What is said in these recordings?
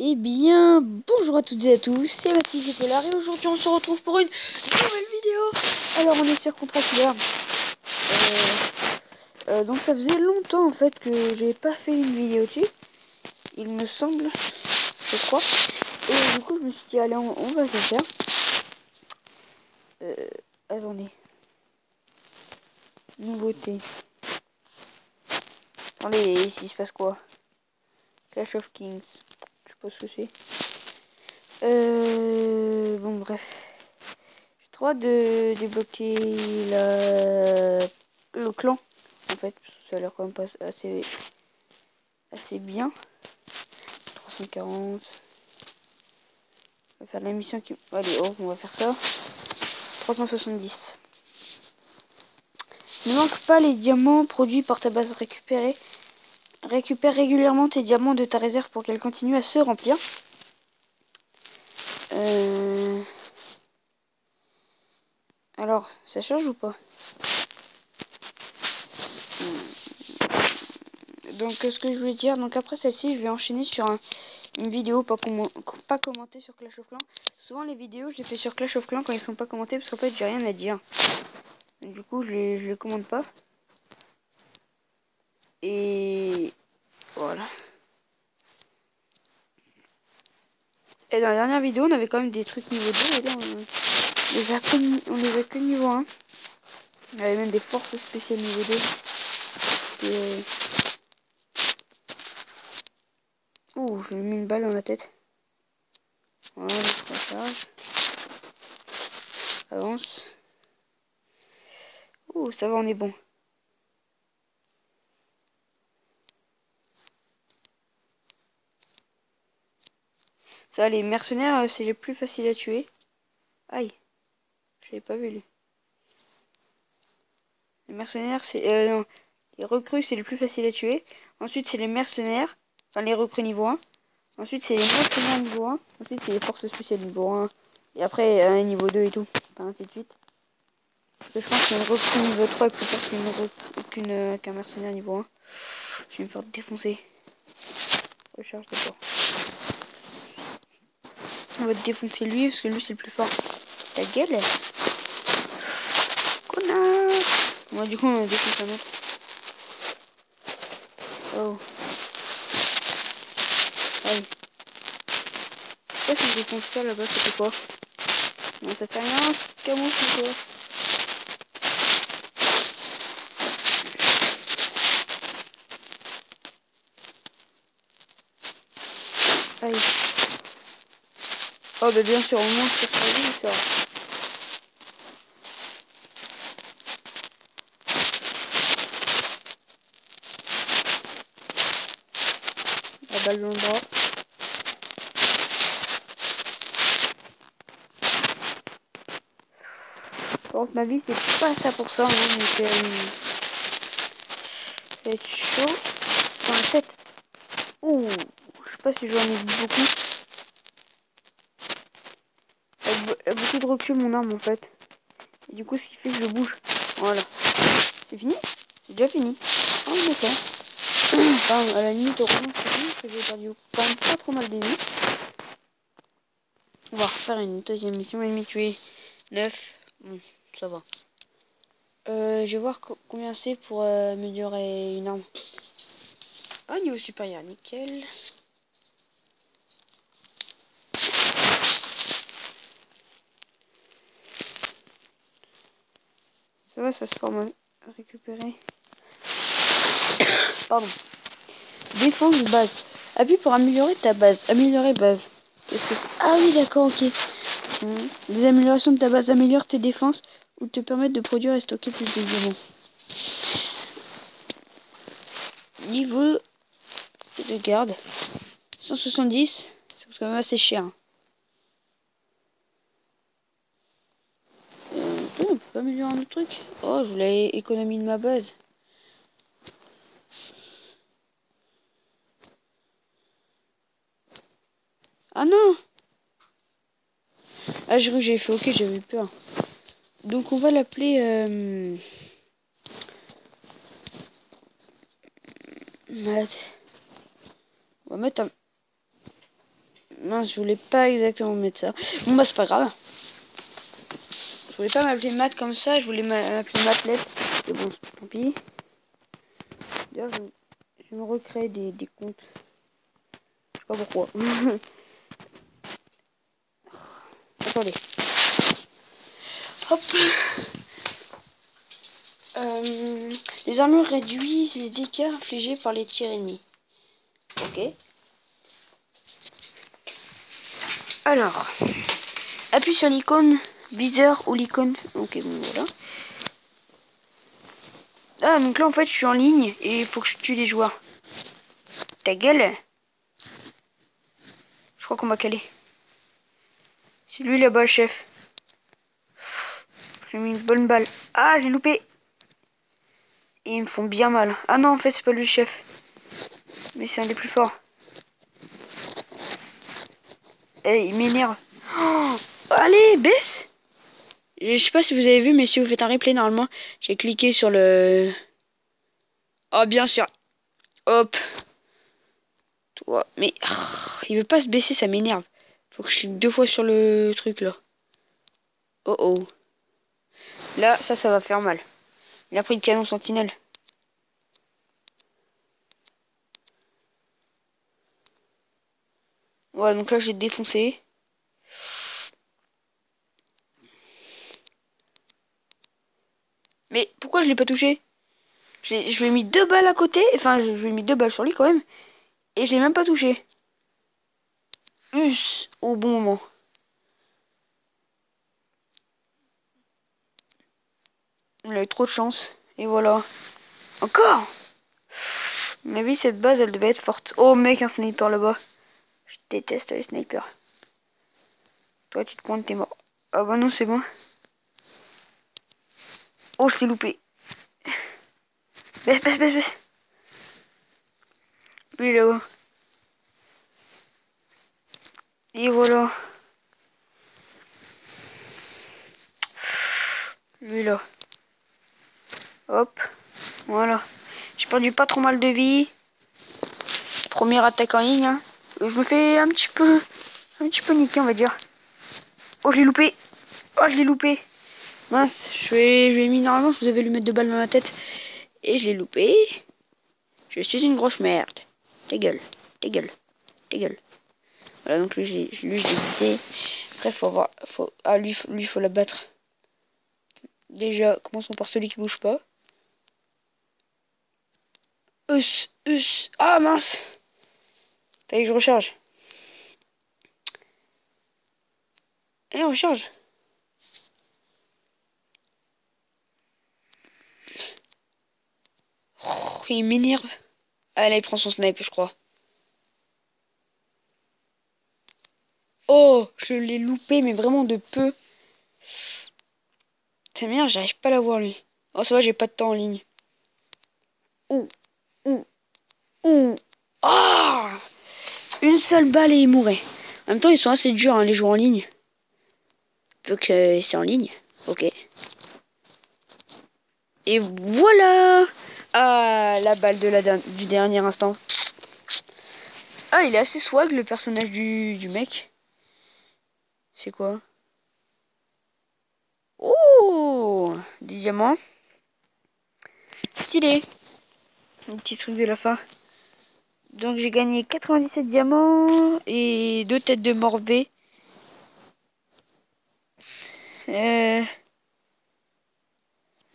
Eh bien, bonjour à toutes et à tous, c'est Mathilde Polar et aujourd'hui on se retrouve pour une nouvelle vidéo. Alors on est sur Contrat Killer. Euh, euh, donc ça faisait longtemps en fait que j'ai pas fait une vidéo dessus. Il me semble, je crois. Et du coup je me suis dit allez on, va le faire. Euh, attendez. Nouveauté. Attendez, ici il se passe quoi? Clash of Kings pas ce que c'est. Euh, bon, bref. J'ai trop de débloquer le clan, en fait. Ça a l'air quand même pas assez, assez bien. 340. On va faire la mission qui... Allez, oh, on va faire ça. 370. Ne manque pas les diamants produits par ta base récupérée Récupère régulièrement tes diamants de ta réserve pour qu'elle continue à se remplir. Euh, alors, ça charge ou pas? Donc, ce que je voulais dire, donc après celle-ci, je vais enchaîner sur une vidéo pas, commentée sur Clash of Clans. Souvent, les vidéos, je les fais sur Clash of Clans quand ils sont pas commentés parce qu'en fait, j'ai rien à dire. Du coup, je les, je les commande pas. Et voilà. Et dans la dernière vidéo, on avait quand même des trucs niveau 2. Et là, on les a que, les a niveau 1. On avait même des forces spéciales niveau 2. Et... Ouh, j'ai mis une balle dans la tête. Voilà, recharge. Avance. Ouh, ça va, on est bon. Ça, les mercenaires, euh, c'est les plus faciles à tuer. Aïe. Je l'ai pas vu, lui. Les mercenaires, c'est... Euh, non. Les recrues, c'est les plus faciles à tuer. Ensuite, c'est les mercenaires. Enfin, les recrues niveau 1. Ensuite, c'est les mercenaires niveau 1. Ensuite, c'est les forces spéciales niveau 1. Et après, un niveau 2 et tout. Enfin, ainsi de suite. je pense qu'une recrue niveau 3 est plus forte qu'une euh, qu'un mercenaire niveau 1. Je vais me faire défoncer. Recharge d'abord. On va défoncer lui parce que lui c'est le plus fort. Ta gueule Connard Moi du coup on défonce un autre. Oh. Aïe. Je défonce ça là-bas c'était quoi? Non ça fait rien, c'est quoi Aïe. Oh bah bien sûr, au moins sur sa vie ça. La balle dans le ma vie c'est pas ça pour ça, hein, euh, c'est chaud. Dans la tête. Ouh, je sais pas si j'en ai beaucoup. Beaucoup de recul mon arme en fait. Et du coup ce qui fait que je bouge. Voilà. C'est fini? C'est déjà fini. Ah d'accord. enfin, à la limite parce que j'ai perdu pas trop mal d'ennemis. On va refaire une deuxième mission. Ennemi tué 9. Bon, ça va. Euh, je vais voir combien c'est pour euh, améliorer une arme. Ah, niveau supérieur, nickel. Ça va, ça se forme à récupérer. Pardon. Défense base. Appuie pour améliorer ta base. Améliorer base. Qu'est-ce que Ah oui, d'accord, ok. Les améliorations de ta base améliorent tes défenses ou te permettent de produire et stocker plus de diamants. Niveau de garde. 170. C'est quand même assez cher. Pas améliorer un autre truc Oh, je voulais économiser de ma base. Ah non Ah, j'ai fait ok, j'avais peur. Donc on va l'appeler... Euh... On va mettre un... Non, je voulais pas exactement mettre ça. Bon bah c'est pas grave. Je voulais pas m'appeler Matt comme ça, je voulais m'appeler Matlet. Mais bon, tant pis. D'ailleurs, je, je, me recrée des, des comptes. Je sais pas pourquoi. Attendez. Hop. Euh, les armures réduisent les dégâts infligés par les tirs ennemis. Ok. Alors, appuie sur l'icône Blizzard ou l'icône. Ok, bon voilà. Ah, donc là en fait je suis en ligne et il faut que je tue les joueurs. Ta gueule Je crois qu'on va caler. C'est lui là-bas chef. J'ai mis une bonne balle. Ah, j'ai loupé. Et ils me font bien mal. Ah non, en fait, c'est pas lui le chef. Mais c'est un des plus forts. Eh, il m'énerve. Oh, allez, baisse Je sais pas si vous avez vu, mais si vous faites un replay, normalement, j'ai cliqué sur le... Oh, bien sûr. Hop. Toi. Mais oh, il veut pas se baisser, ça m'énerve. Faut que je clique deux fois sur le truc, là. Oh oh. Là, ça, ça va faire mal. Il a pris le canon sentinelle. Voilà, donc là j'ai défoncé. Pourquoi je l'ai pas touché? Je lui ai mis deux balles à côté. Enfin, je lui ai mis deux balles sur lui quand même. Et je l'ai même pas touché. Us au bon moment. Il a eu trop de chance. Et voilà. Encore? Mais oui, cette base, elle devait être forte. Oh mec, un sniper là-bas. Je déteste les snipers. Toi, tu te pointes, t'es mort. Ah bah non, c'est bon. Oh, je l'ai loupé. Baisse, baisse, baisse, baisse. Lui là-haut. Et voilà. Lui là. Hop. Voilà. J'ai perdu pas trop mal de vie. Première attaque en ligne. Hein. Je me fais un petit peu... Un petit peu niquer, on va dire. Oh, je l'ai loupé. Oh, je l'ai loupé. Mince, je vais mis normalement, je avais lui mettre deux balles dans ma tête. Et je l'ai loupé. Je suis une grosse merde. Ta gueule, ta gueule, ta gueule. Voilà, donc lui, je l'ai buté. Après, faut voir. Faut, ah, lui, lui, faut la battre. Déjà, commençons par celui qui bouge pas. Us, us. Ah mince Fallait que je recharge. Allez, on recharge. Il m'énerve. Ah là, il prend son snipe, je crois. Oh, je l'ai loupé, mais vraiment de peu. C'est merde, j'arrive pas à la voir, lui. Oh, ça va, j'ai pas de temps en ligne. Ouh. Ouh. Ah Une seule balle et il mourrait. En même temps, ils sont assez durs, hein, les joueurs en ligne. Vu que c'est en ligne. Ok. Et voilà Ah, la balle de la du dernier instant. Ah, il est assez swag, le personnage du, du mec. C'est quoi? Oh Des diamants. Stylé. Un petit truc de la fin. Donc j'ai gagné 97 diamants et deux têtes de morvée. Euh...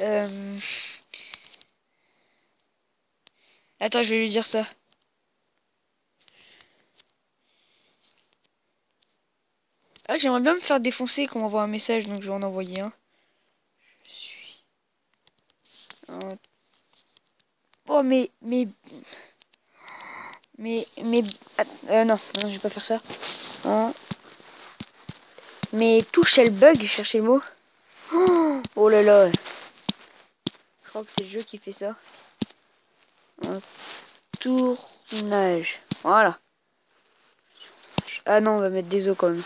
Euh... Attends, je vais lui dire ça. Ah, j'aimerais bien me faire défoncer quand on m'envoie un message, donc je vais en envoyer un. Je suis... Oh, mais... Mais... Mais, mais, euh, non, non, je vais pas faire ça. Mais touche le bug, chercher le mot. Oh, là là. Je crois que c'est le jeu qui fait ça. Tournage. Voilà. Ah non, on va mettre des os quand même.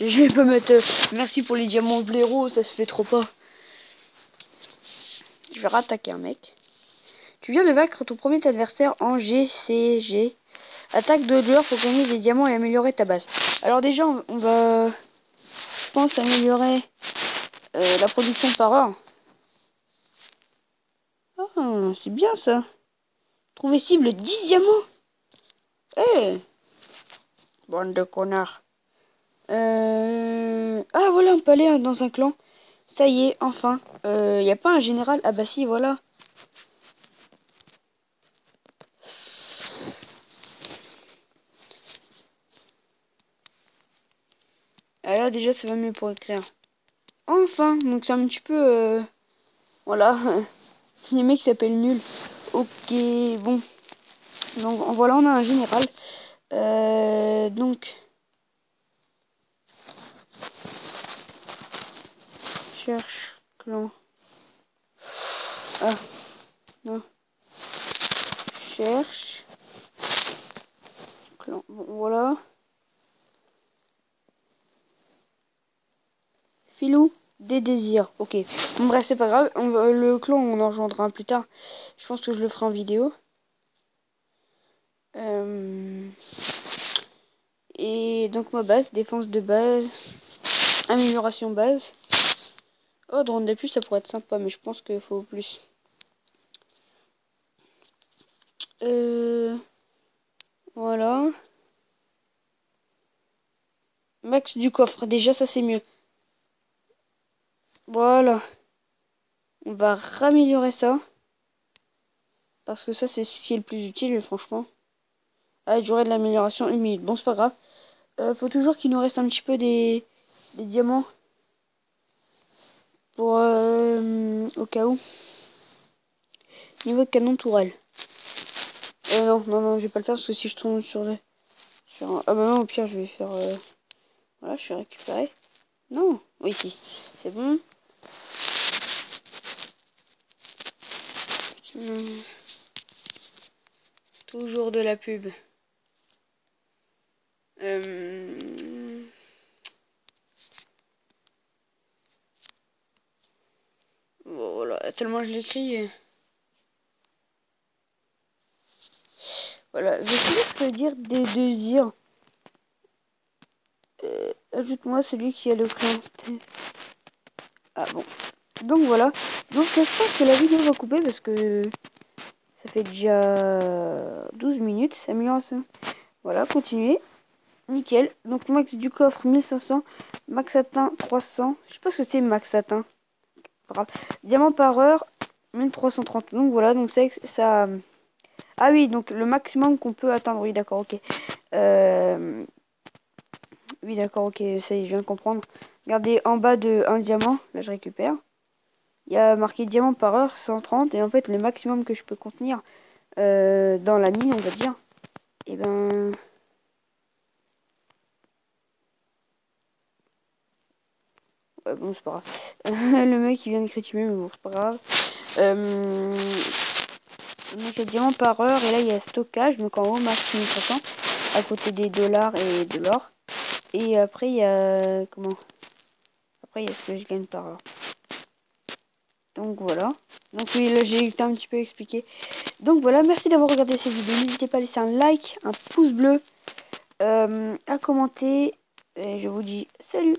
Je vais pas mettre euh, merci pour les diamants blaireaux, ça se fait trop pas. Je vais rattaquer un mec. Tu viens de vaincre ton premier adversaire en GCG. Attaque d'autres joueurs pour gagner des diamants et améliorer ta base. Alors déjà, on va, je pense, améliorer euh, la production par heure. Oh, c'est bien ça. Trouver cible 10 diamants. Eh Bande de connards. Euh... Ah voilà un palais dans un clan. Ça y est, enfin. Il euh, n'y a pas un général Ah bah si, voilà. Ah là déjà ça va mieux pour écrire. Enfin, donc c'est un petit peu... Euh, voilà. Les mecs s'appellent nul. Ok, bon. Donc voilà, on a un général. Euh, donc... Cherche clan. Ah. Non. Cherche. Clan. Bon, voilà. Des désirs. Ok. Bref, c'est pas grave. On le clan, on en un plus tard. Je pense que je le ferai en vidéo. Euh, et donc ma base, défense de base, amélioration base. Oh, drone des plus, ça pourrait être sympa, mais je pense qu'il faut plus. Euh, voilà. Max du coffre, déjà ça c'est mieux. Voilà. On va raméliorer ça. Parce que ça, c'est ce qui est le plus utile, franchement. Ah, durée de l'amélioration, une minute. Bon, c'est pas grave. Euh, faut toujours qu'il nous reste un petit peu des, des diamants. Pour... Euh, au cas où. Niveau canon tourelle. Euh, non, non, non, je vais pas le faire parce que si je tombe sur... le sur Ah bah non, au pire, je vais faire... Euh, voilà, je suis récupéré. Non, oui. C'est bon. Hmm. Toujours de la pub. Euh... Voilà, tellement je l'écris. Voilà, je vais dire des désirs. Euh, Ajoute-moi celui qui a le clan. Ah bon. Donc voilà. Donc je pense que la vidéo va couper parce que ça fait déjà 12 minutes. Amélioration. Voilà, continuez. Nickel. Donc max du coffre 1500. Max atteint 300. Je sais pas ce que c'est max atteint. Diamant par heure 1330. Donc voilà, donc c'est ça. Ah oui, donc le maximum qu'on peut atteindre. Oui, d'accord, ok. Euh... Oui, d'accord, ok, ça y est, je viens de comprendre. Regardez, en bas de un diamant, là je récupère il y a marqué diamant par heure 130 et en fait le maximum que je peux contenir euh, dans la mine on va dire et eh ben ouais bon c'est pas grave. Le mec il vient de critiquer mais bon c'est pas grave. Euh, donc il y a diamant par heure et là il y a stockage donc en haut max 1300 à côté des dollars et de l'or. Et après il y a comment? Après il y a ce que je gagne par heure donc voilà. Donc oui, là j'ai un petit peu expliqué. Donc voilà, merci d'avoir regardé cette vidéo. N'hésitez pas à laisser un like, un pouce bleu, euh, à commenter. Et je vous dis salut